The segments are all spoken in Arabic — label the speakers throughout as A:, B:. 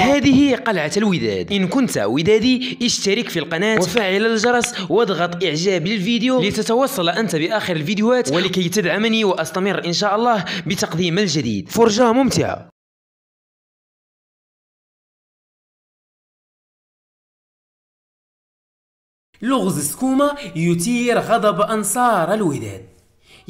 A: هذه هي قلعة الوداد. إن كنت ودادي اشترك في القناة وفعل الجرس واضغط إعجاب للفيديو لتتوصل أنت بآخر الفيديوهات ولكي تدعمني وأستمر إن شاء الله بتقديم الجديد. فرجة ممتعة. لغز سكومة يثير غضب أنصار الوداد.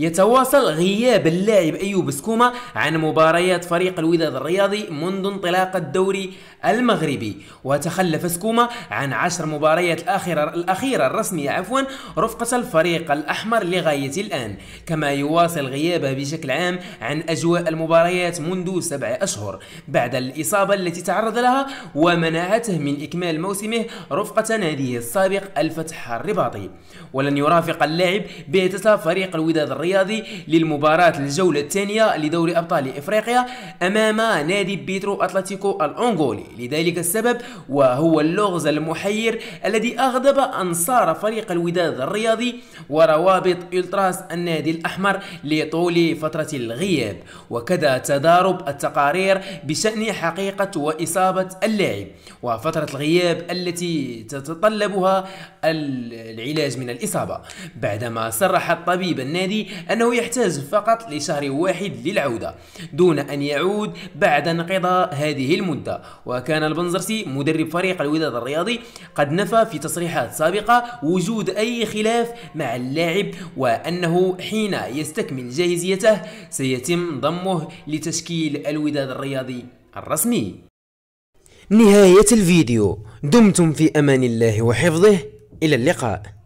A: يتواصل غياب اللاعب أيوب سكوما عن مباريات فريق الوداد الرياضي منذ انطلاق الدوري المغربي. وتخلف سكوما عن عشر مباريات الأخيرة, الأخيرة الرسمية عفوا رفقة الفريق الأحمر لغاية الآن. كما يواصل غيابه بشكل عام عن أجواء المباريات منذ سبع أشهر. بعد الإصابة التي تعرض لها ومنعته من إكمال موسمه رفقة ناديه السابق الفتح الرباطي. ولن يرافق اللاعب بعثة فريق الوداد الرياضي للمباراة الجولة الثانية لدوري أبطال إفريقيا أمام نادي بيترو أتلتيكو الأنغولي لذلك السبب وهو اللغز المحير الذي أغضب أنصار فريق الوداد الرياضي وروابط إلتراس النادي الأحمر لطول فترة الغياب. وكذا تضارب التقارير بشأن حقيقة وإصابة اللاعب. وفترة الغياب التي تتطلبها العلاج من الإصابة. بعدما صرح الطبيب النادي أنه يحتاج فقط لشهر واحد للعودة دون أن يعود بعد انقضاء هذه المدة. وكان البنزرسي مدرب فريق الوداد الرياضي قد نفى في تصريحات سابقة وجود أي خلاف مع اللاعب وأنه حين يستكمل جاهزيته سيتم ضمه لتشكيل الوداد الرياضي الرسمي. نهاية الفيديو. دمتم في أمان الله وحفظه. إلى اللقاء.